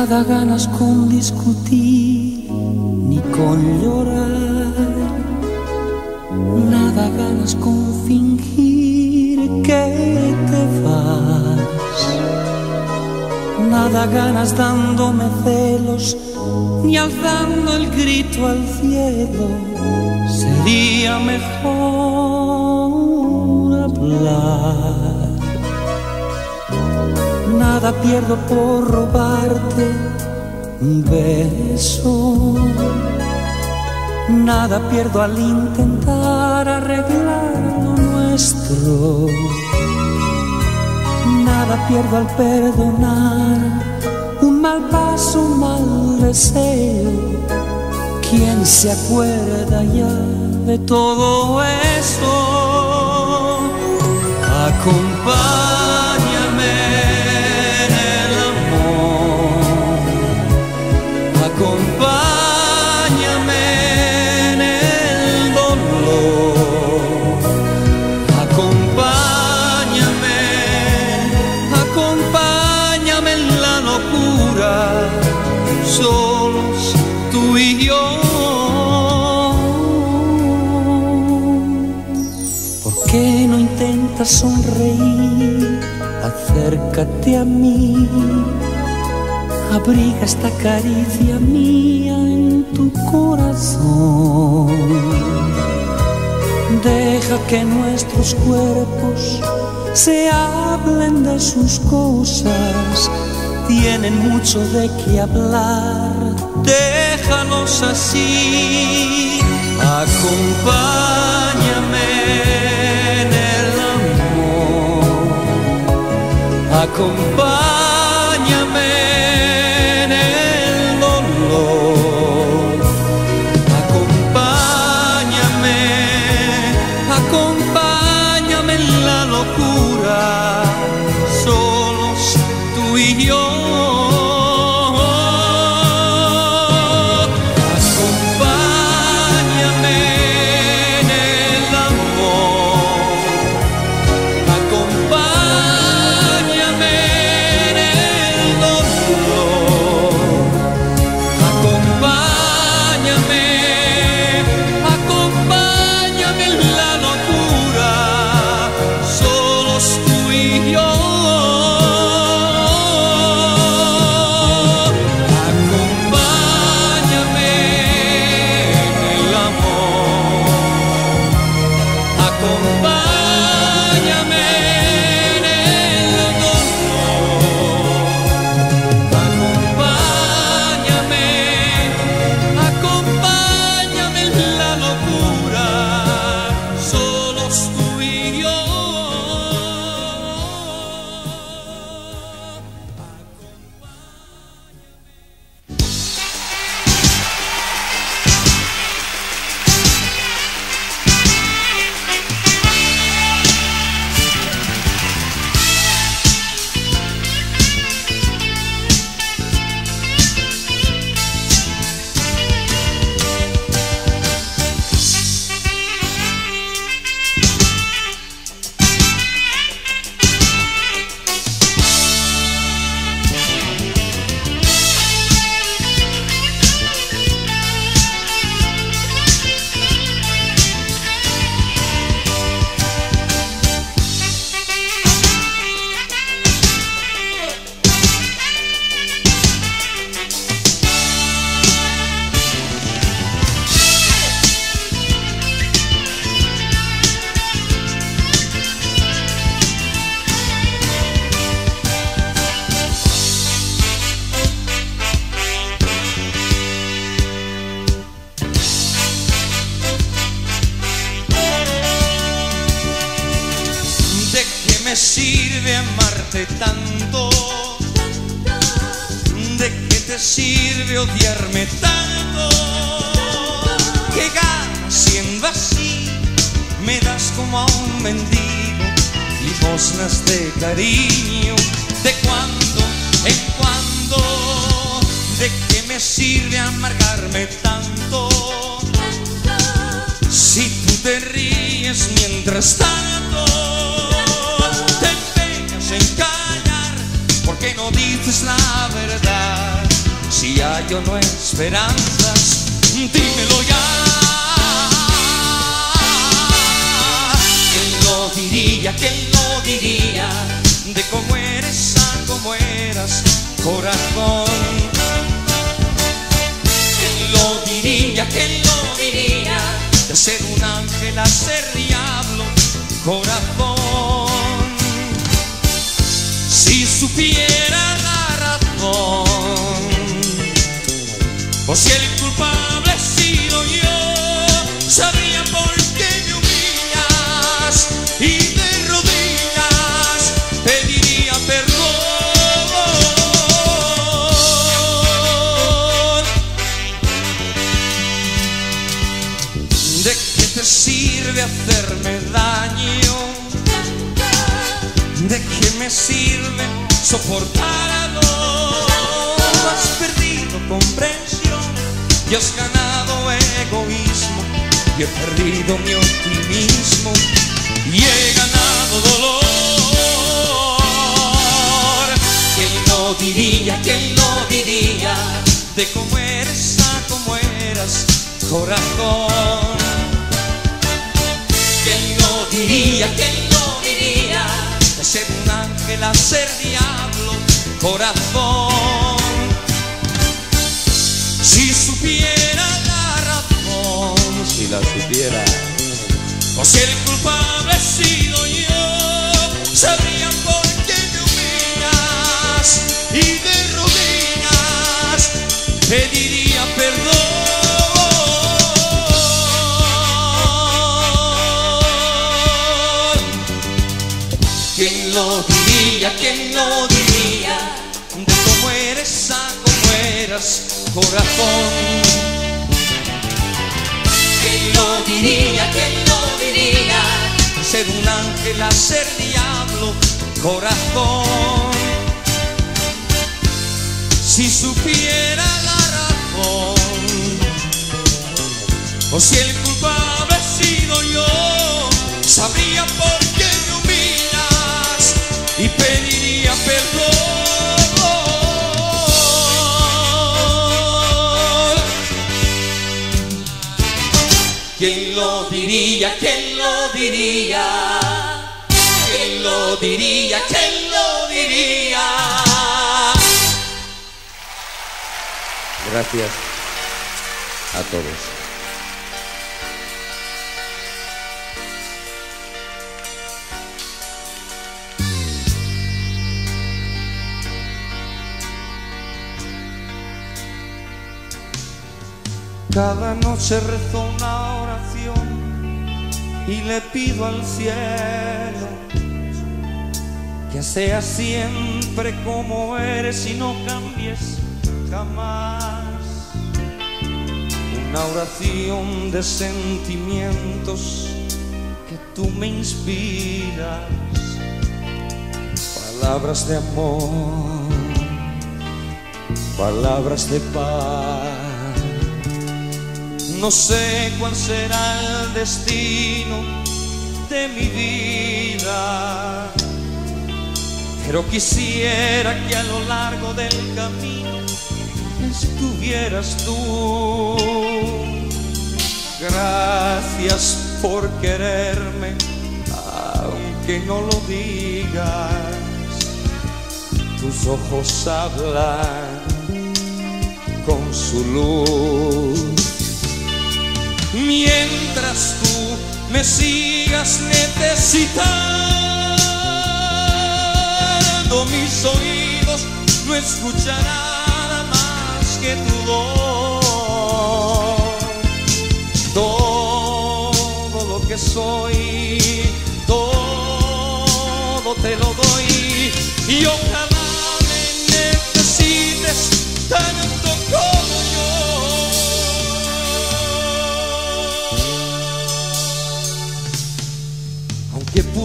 Nada ganas con discutir ni con llorar. Nada ganas con fingir que te vas. Nada ganas dándome celos ni alzando el grito al cielo. Sería mejor hablar. Nada pierdo por robarte un beso. Nada pierdo al intentar arreglar nuestro. Nada pierdo al perdonar un mal paso, un mal deseo. ¿Quién se acuerda ya de todo eso? Acompáñame qué no intentas sonreír? Acércate a mí. Abriga esta caricia mía en tu corazón. Deja que nuestros cuerpos se hablen de sus cosas. Tienen mucho de qué hablar. Déjanos así. Acompáñame Acompáñame sirve amargarme tanto? Si tú te ríes mientras tanto, te empeñas en callar porque no dices la verdad. yo no esperanzas, dímelo ya. ¿Quién lo diría? ¿Quién lo diría? De cómo eres a cómo eras, corazón. ¿Quién lo diría? ¿Quién lo diría? De ser un ángel a ser diablo, corazón. Si supiera la razón, o si el culpable he sido yo, sabría por qué sirve soportar dolor? Has perdido comprensión y has ganado egoísmo y he perdido mi optimismo y he ganado dolor. ¿Quién lo diría? ¿Quién lo diría? De cómo eres a cómo eras, corazón. ¿Quién lo diría? ¿Quién lo diría? De ser un ser diablo, corazón. Si supiera la razón, Si la supiera. o si el culpable he sido yo, sabría por qué me humillas y de rodillas pediría perdón. Corazón. ¿Quién lo diría? ¿Quién lo diría? Ser un ángel a ser diablo, corazón. Si supiera la razón, o si el culpable he sido yo, sabría por qué me humillas y pediría perdón. Diría? ¿Quién lo diría? ¿Quién lo diría? ¿Quién lo diría? Gracias a todos. Cada noche rezo una y le pido al cielo que sea siempre como eres y no cambies jamás. Una oración de sentimientos que tú me inspiras, palabras de amor, palabras de paz. No sé cuál será el destino de mi vida, pero quisiera que a lo largo del camino estuvieras tú. Gracias por quererme, aunque no lo digas. Tus ojos hablan con su luz. Mientras tú me sigas necesitando, mis oídos no escucharán más que tu voz. Todo lo que soy, todo te lo doy y ojalá me necesites tanto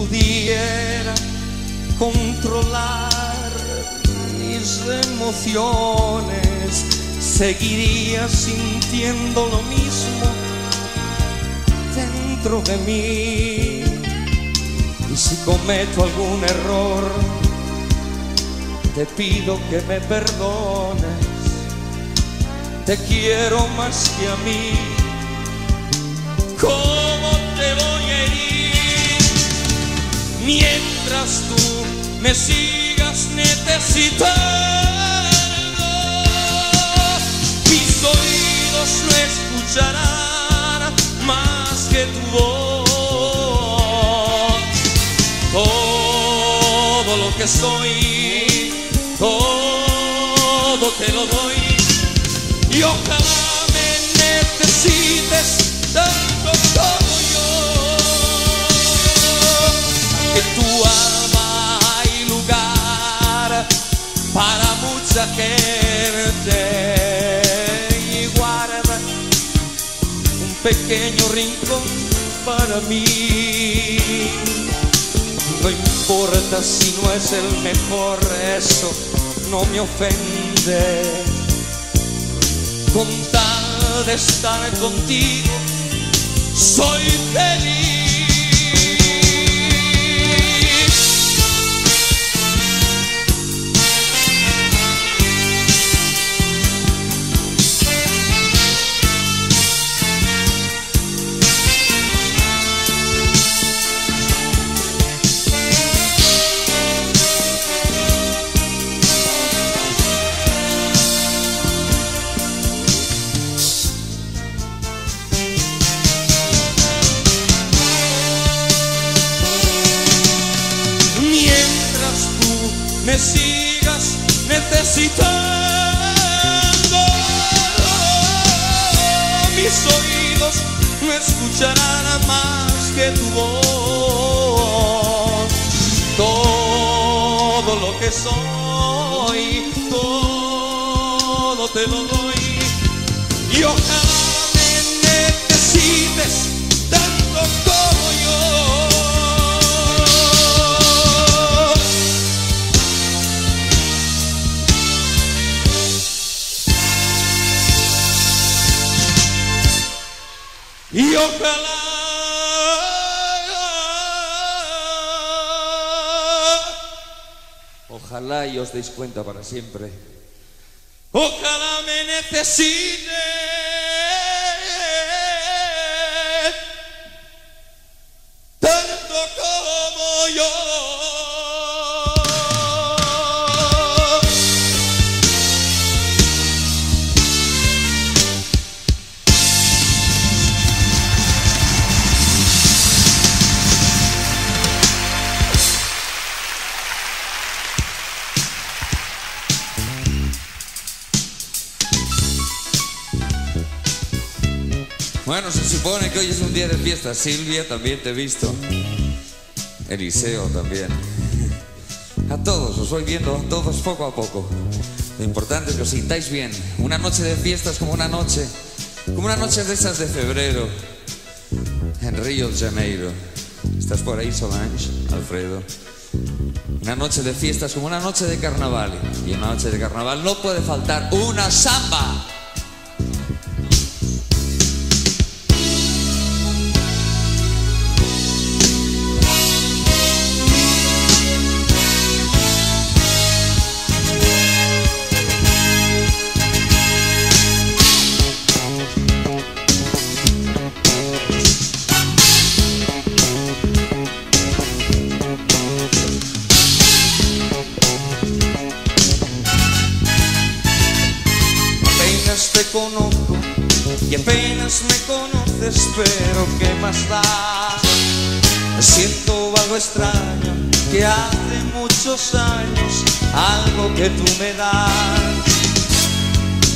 pudiera controlar mis emociones, seguiría sintiendo lo mismo dentro de mí. Y si cometo algún error, te pido que me perdones, te quiero más que a mí. ¿Cómo mientras tú me sigas necesitando? Mis oídos no escucharán más que tu voz. Todo lo que soy, todo te lo doy. Y ojalá me necesites Que tu alma hay lugar para mucha gente y guarda un pequeño rincón para mí. No importa si no es el mejor, eso no me ofende. Con tal de estar contigo, soy feliz. Que tu voz. Y os deis cuenta para siempre. ojalá me necesite supone que hoy es un día de fiesta. Silvia, también te he visto. Eliseo también. A todos, os voy viendo a todos poco a poco. Lo importante es que os sintáis bien. Una noche de fiesta es como una noche, como una noche de esas de febrero en Río de Janeiro. ¿Estás por ahí, Solange, Alfredo? Una noche de fiesta es como una noche de carnaval. Y en una noche de carnaval no puede faltar una samba. Extraño que hace muchos años, algo que tú me das.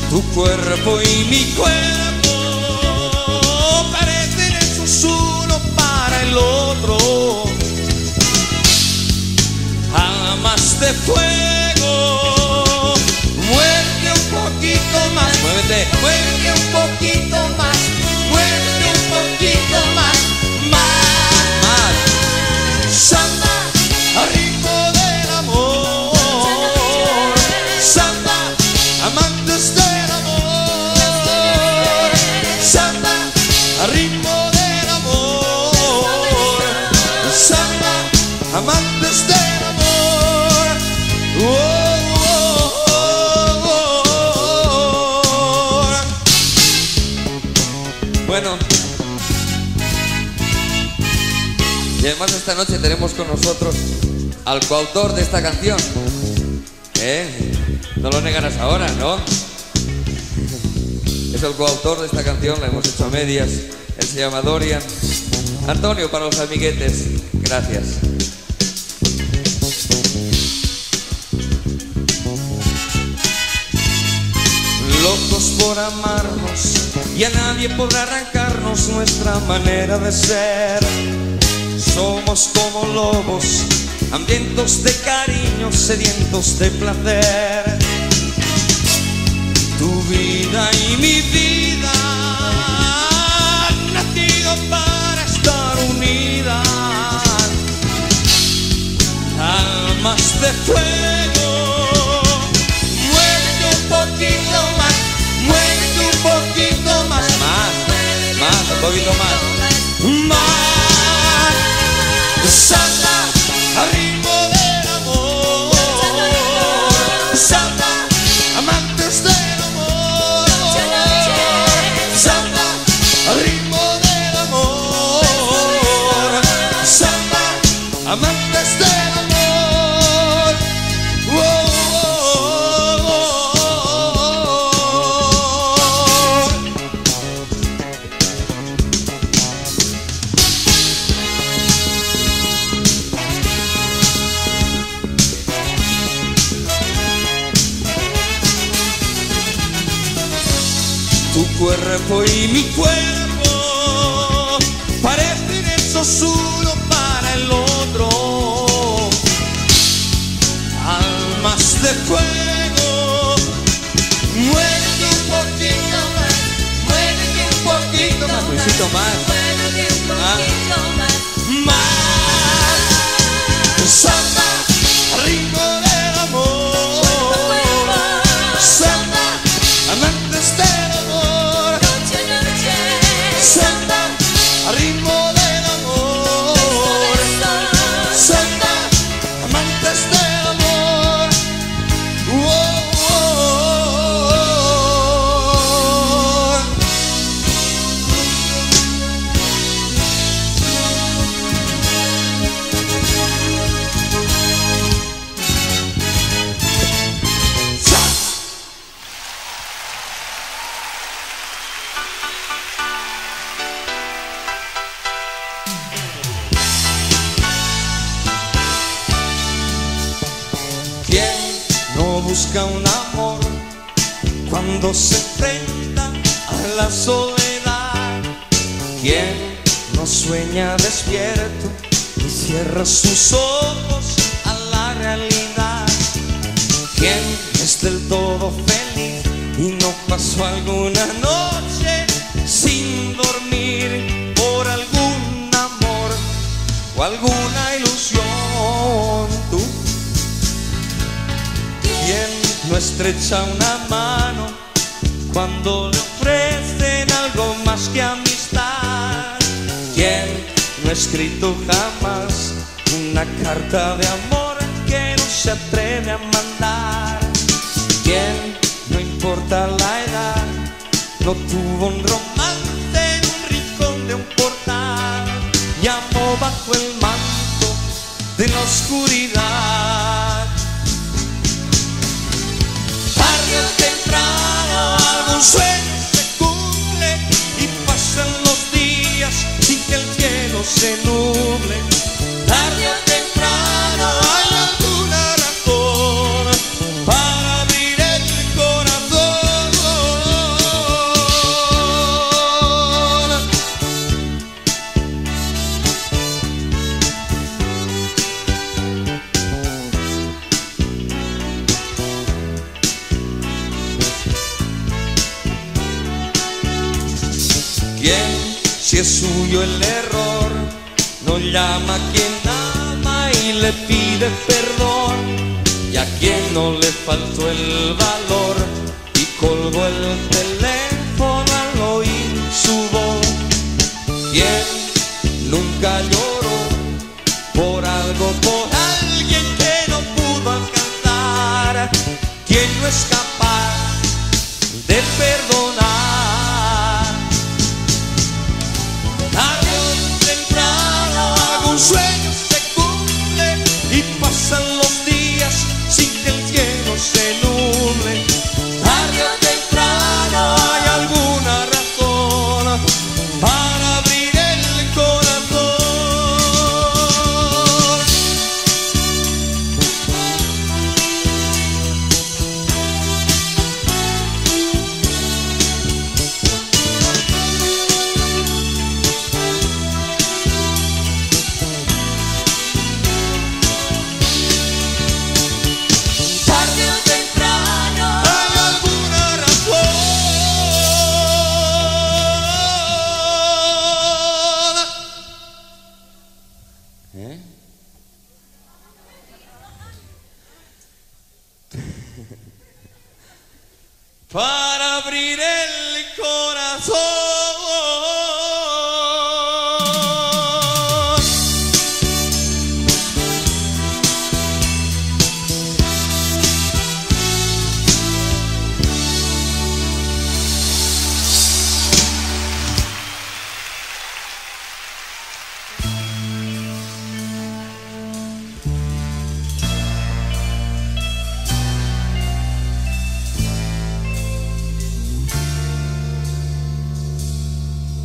Tu cuerpo y mi cuerpo parecen hechos uno para el otro. Almas de fuego, muévete un poquito más, muévete, muévete un poquito más, Samba, esta noche tenemos con nosotros al coautor de esta canción. No lo negarás ahora, ¿no? Es el coautor de esta canción, la hemos hecho a medias. Él se llama Dorian. Antonio para los amiguetes. Gracias. Locos por amarnos, y a nadie podrá arrancarnos nuestra manera de ser. Somos como lobos, hambrientos de cariño, sedientos de placer. Tu vida y mi vida han nacido para estar unidas. Almas de fuego, muévete un poquito más, muévete un poquito más, Más, más, un poquito más. más. Salta al cuerpo y mi cuerpo parecen hechos uno para el otro. Almas de fuego, muévete un poquito más, muévete un poquito más, Luisito, más. más. Y no pasó alguna noche sin dormir por algún amor o alguna ilusión? ¿Tú? ¿Quién no estrecha una mano cuando le ofrecen algo más que amistad? ¿Quién no ha escrito jamás una carta de amor que no se atreve a mandar? No tuvo un romance en un rincón de un portal y amó bajo el manto de la oscuridad. Tarde o temprano algún sueño se cumple y pasan los días sin que el cielo se nuble. Tarde o temprano hay el error, no llama a quien ama y le pide perdón? Y a quien no le faltó el valor y colgó el teléfono al oír su voz. ¿Quién nunca lloró por algo, por alguien que no pudo alcanzar? ¿Quién no es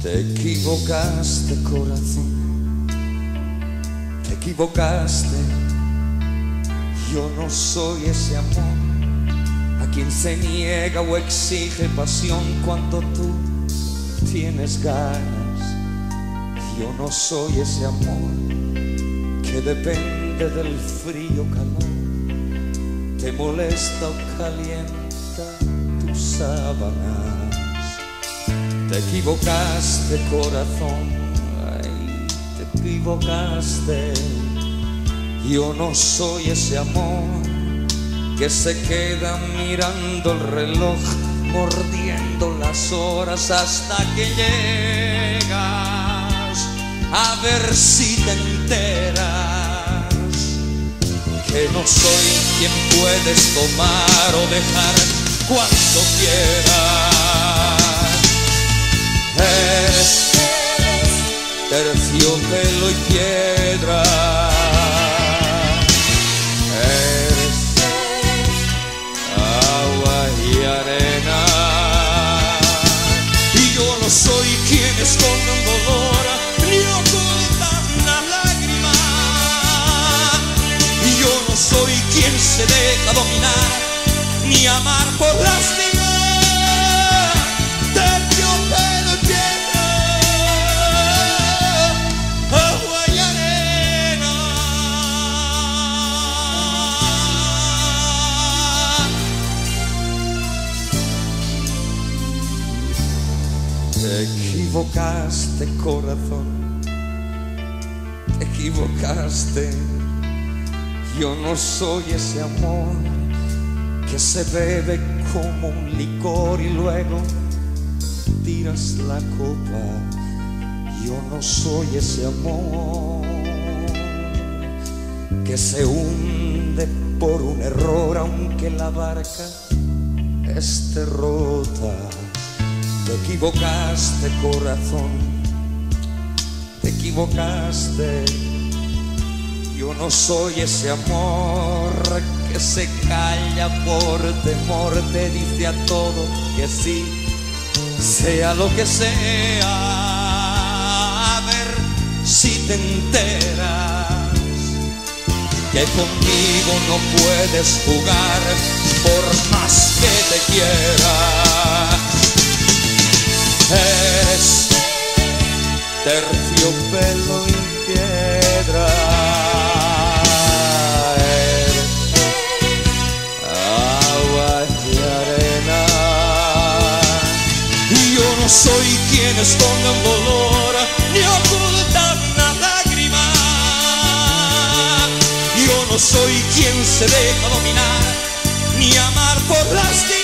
Te equivocaste, corazón. Te equivocaste. Yo no soy ese amor a quien se niega o exige pasión cuando tú tienes ganas. Yo no soy ese amor que depende del frío calor. Te molesta o calienta tus sábanas. Te equivocaste, corazón, te equivocaste. Yo no soy ese amor que se queda mirando el reloj, mordiendo las horas hasta que llegas a ver si te enteras que no soy quien puedes tomar o dejar cuando quieras. Eres terciopelo y piedra. Eres agua y arena. Y yo no soy quien esconde un dolor ni oculta una lágrima. Y yo no soy quien se deja dominar ni amar por lastimar. Te equivocaste, corazón. Te equivocaste. Yo no soy ese amor que se bebe como un licor y luego tiras la copa. Yo no soy ese amor que se hunde por un error aunque la barca esté rota. Te equivocaste, corazón. Te equivocaste. Yo no soy ese amor que se calla por temor, te dice a todo que sí, sea lo que sea. A ver si te enteras que conmigo no puedes jugar por más que te quiera. Eres terciopelo y piedra. Agua y arena. Y yo no soy quien esconda un dolor ni oculta una lágrima. Yo no soy quien se deja dominar ni amar por lastimar.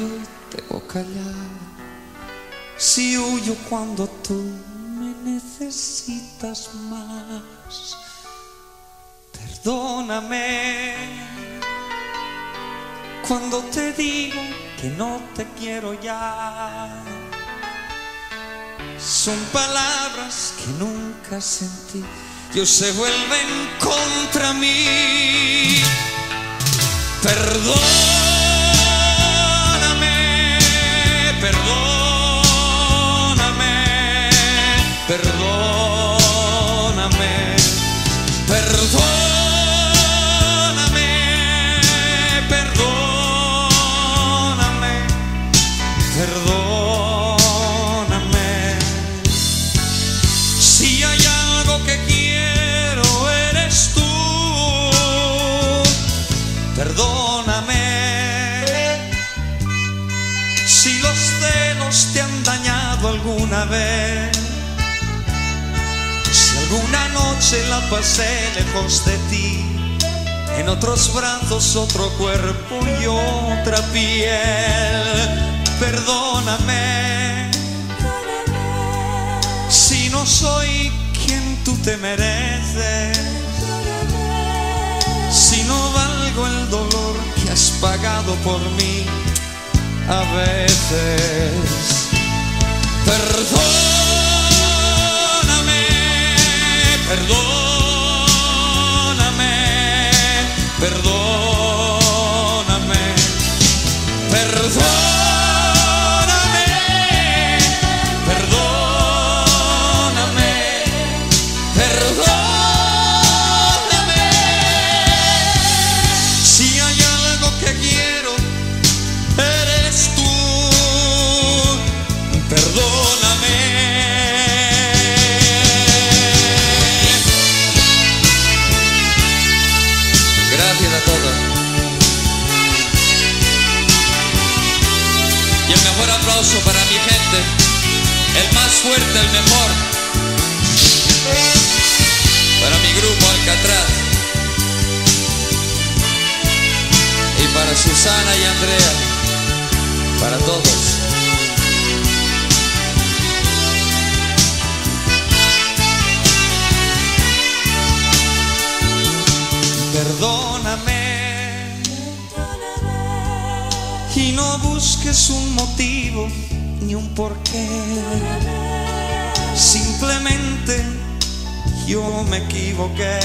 Yo debo callar. Si huyo cuando tú me necesitas más. Perdóname cuando te digo que no te quiero ya. Son palabras que nunca sentí y hoy se vuelven contra mí. Perdóname, noche la pasé lejos de ti. En otros brazos, otro cuerpo y otra piel. Perdóname. Si no soy quien tú te mereces, si no valgo el dolor que has pagado por mí a veces. Perdóname, perdóname, perdóname, perdóname, para mi gente. El más fuerte, el mejor. Para mi grupo Alcatraz. Y para Susana y Andrea. Para todos. Perdóname y no busques un motivo ni un porqué. Simplemente yo me equivoqué.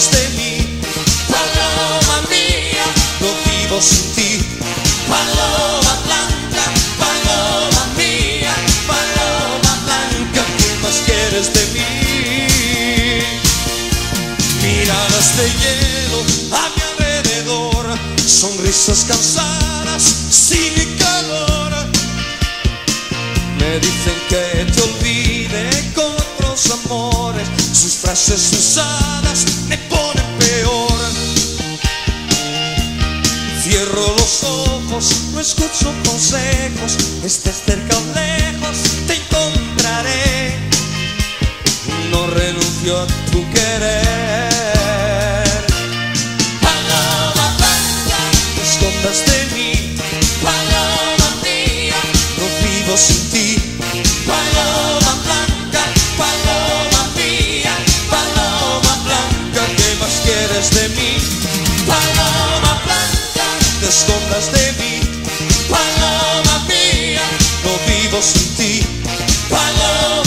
Escondas de mí, paloma mía, no vivo sin ti. paloma blanca, paloma mía, Paloma blanca, ¿qué más quieres de mí? Miradas de hielo a mi alrededor, sonrisas cansadas sin calor. Me dicen que te olvide con otros amores, sus frases usadas no escucho consejos, estés cerca o lejos, te encontraré. No renuncio a tu querer. paloma blanca, Te escondas de mí, paloma mía, no vivo sin ti. paloma blanca, paloma mía, paloma Blanca, ¿qué más quieres de mí? paloma blanca, Te escondas de mí, sin ti. paloma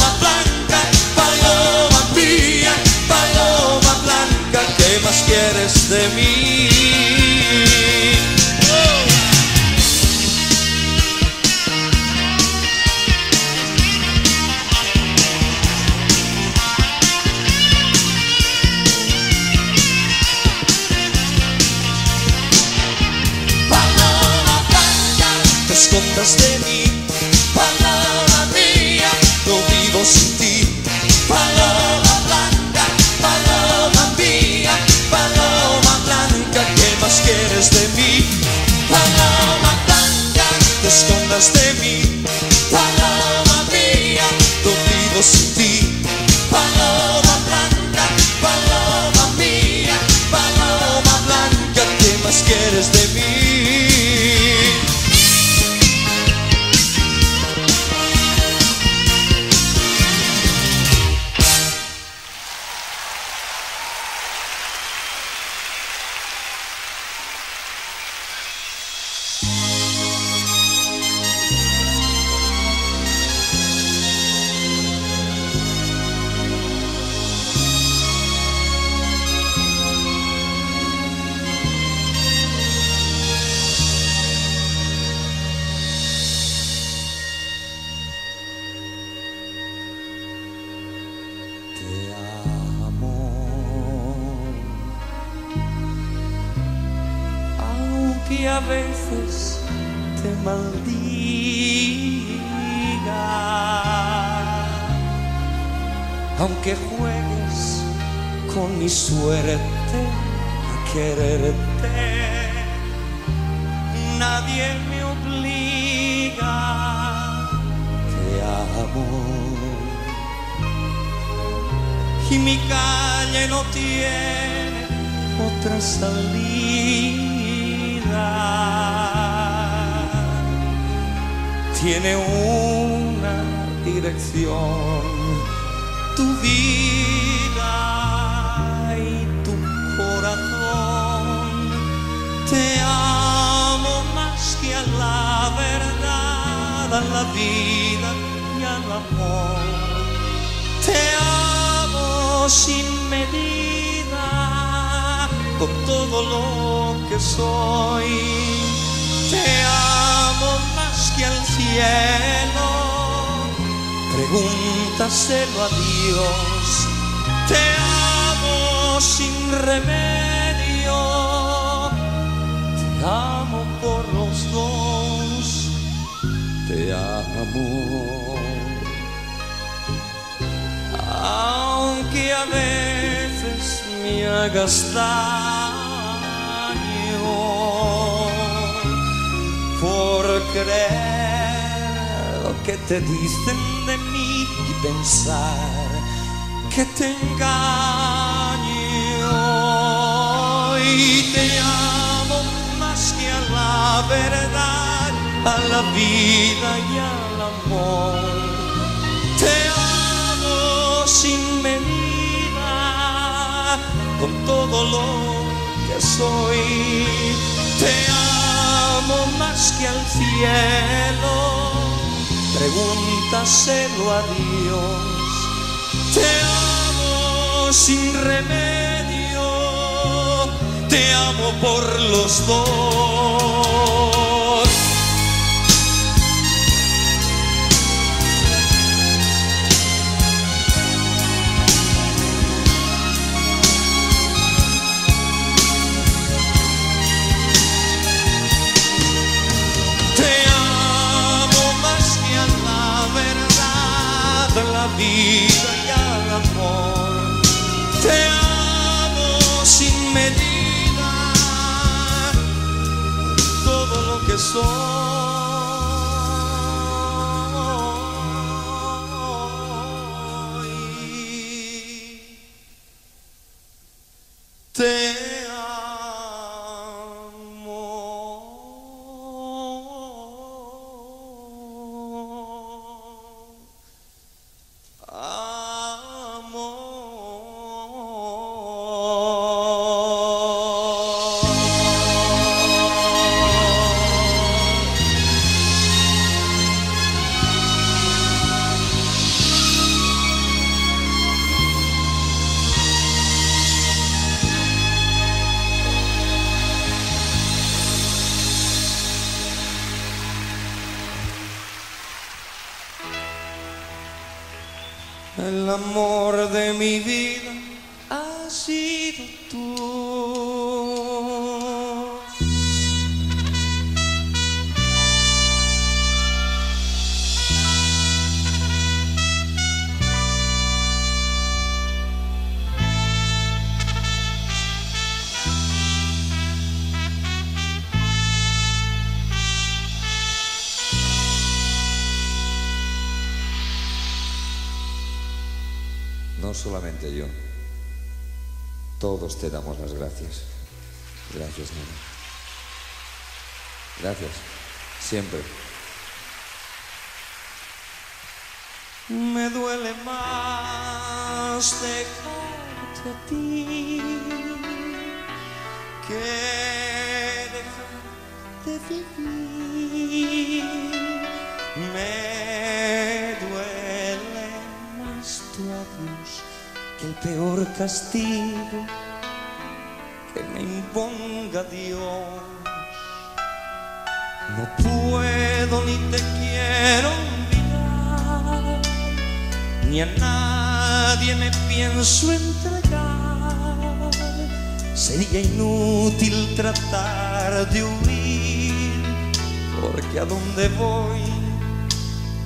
Tiene una dirección, tu vida y tu corazón. Te amo más que a la verdad, a la vida y al amor. Te amo sin medida, con todo lo que soy. Te amo que al cielo, pregúntaselo a Dios. Te amo sin remedio, te amo por los dos, te amo. a veces me hagas creer lo que te dicen de mí y pensar que te engaño y te amo más que a la verdad, a la vida y al amor. Te amo sin medida, con todo lo que soy. Te amo más que al cielo, pregúntaselo a Dios. Te amo sin remedio, te amo por los dos. Te amo sin medida, todo lo que soy. Solamente yo. Todos te damos las gracias. Gracias. Gracias. Siempre. Me duele más dejarte a ti que dejar de vivir. Me duele más tu que el peor castigo que me imponga Dios. No puedo ni te quiero olvidar, ni a nadie me pienso entregar. Sería inútil tratar de huir, porque a donde voy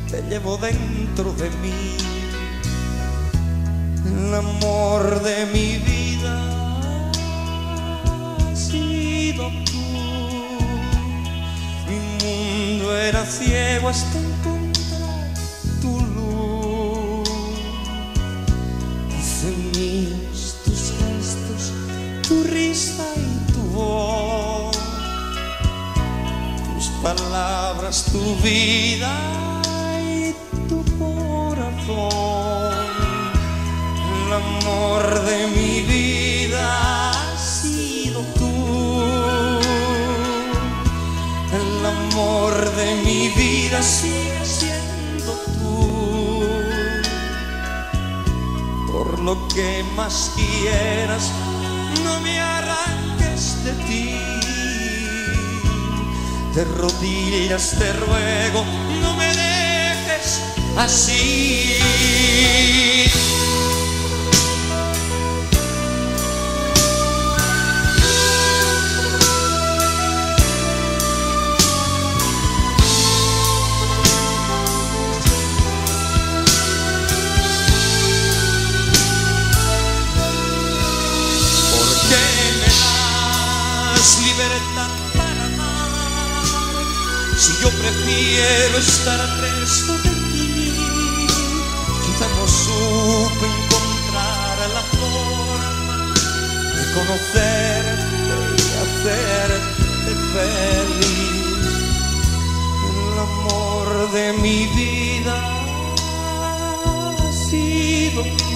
te llevo dentro de mí. El amor de mi vida ha sido tú. Mi mundo era ciego hasta encontrar tu luz. Hice míos tus gestos, tu risa y tu voz, tus palabras, tu vida vida sigue siendo tú. Por lo que más quieras, no me arranques de ti. De rodillas te ruego, no me dejes así. Yo prefiero estar preso de ti, quizá no supe encontrar la forma de conocerte y hacerte feliz. El amor de mi vida ha sido tú.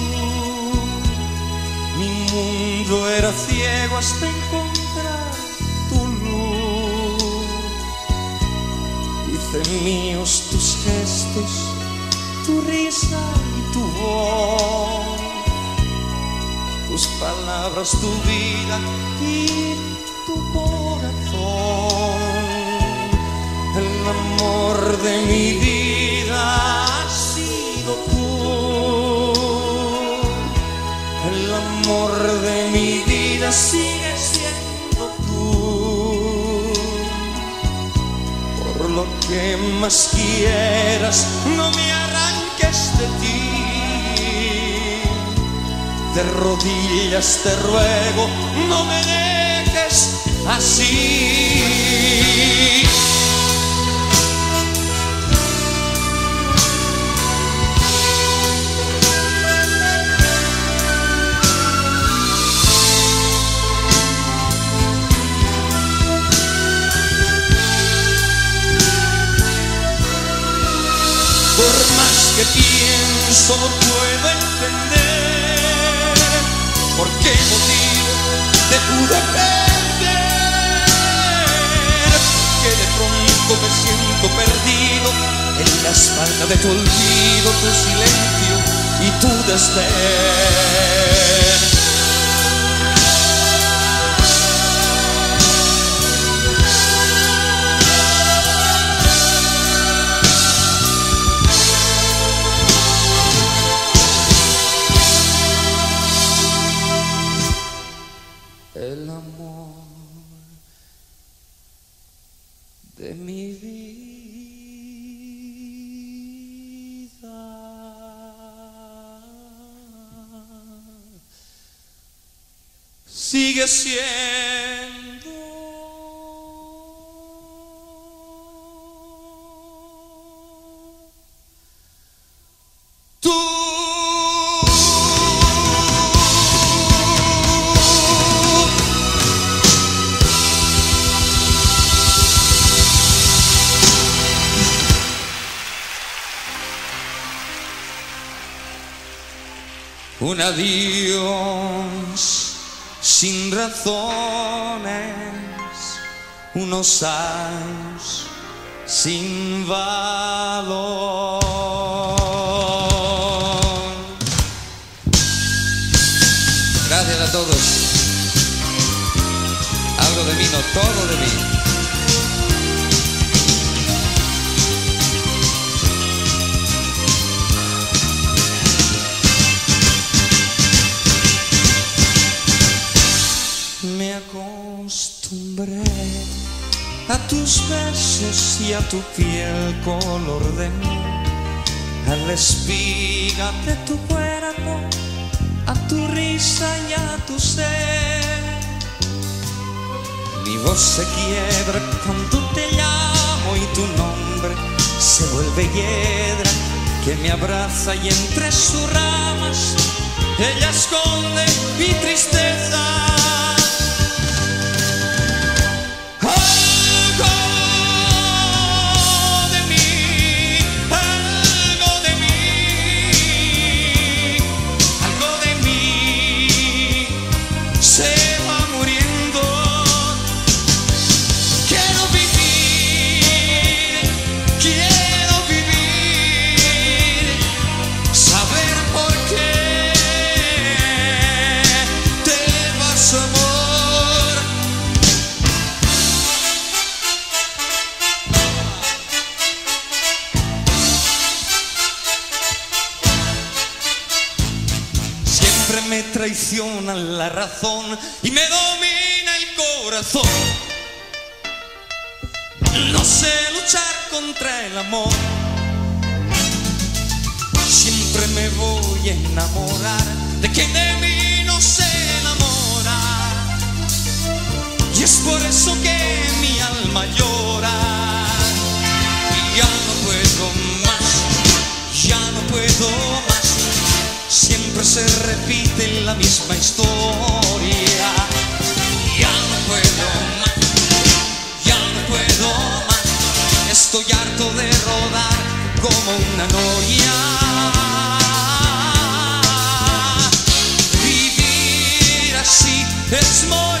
Mi mundo era ciego hasta encontrar míos tus gestos, tu risa y tu voz, tus palabras, tu vida y tu corazón. El amor de mi vida ha sido tú. El amor de mi vida sigue siendo más quieras, no me arranques de ti. De rodillas te ruego, no me dejes así. Que pienso no puedo entender por qué motivo te pude perder. Que de pronto me siento perdido en la espalda de tu olvido, tu silencio y tu desdén. Sigue siendo tú. Un adiós razones, unos años sin valor. Tus besos y a tu piel color de miel, a la espiga de tu cuerpo, a tu risa y a tu ser. Mi voz se quiebra cuando te llamo y tu nombre se vuelve hiedra que me abraza y entre sus ramas ella esconde mi tristeza. y me domina el corazón. No sé luchar contra el amor. Siempre me voy a enamorar de quien de mí no se enamora. Y es por eso que mi alma llora. Y ya no puedo más, ya no puedo más. Siempre se repite la misma historia. como una noria. Vivir así es morir.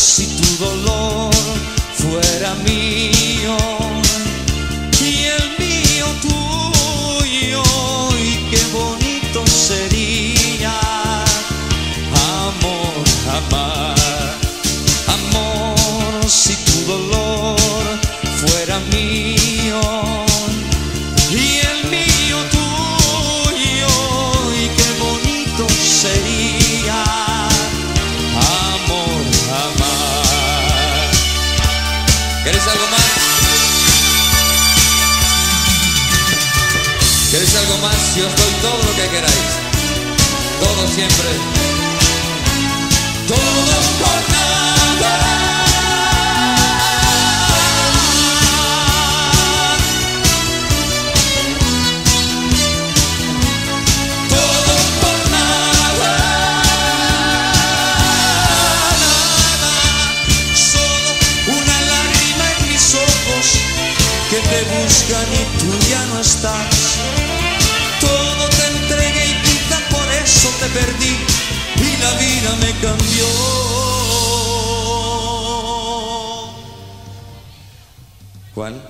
si tu dolor fuera mío. siempre. Todo te perdí y la vida me cambió. ¿Cuál?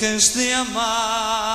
Dejes de amar,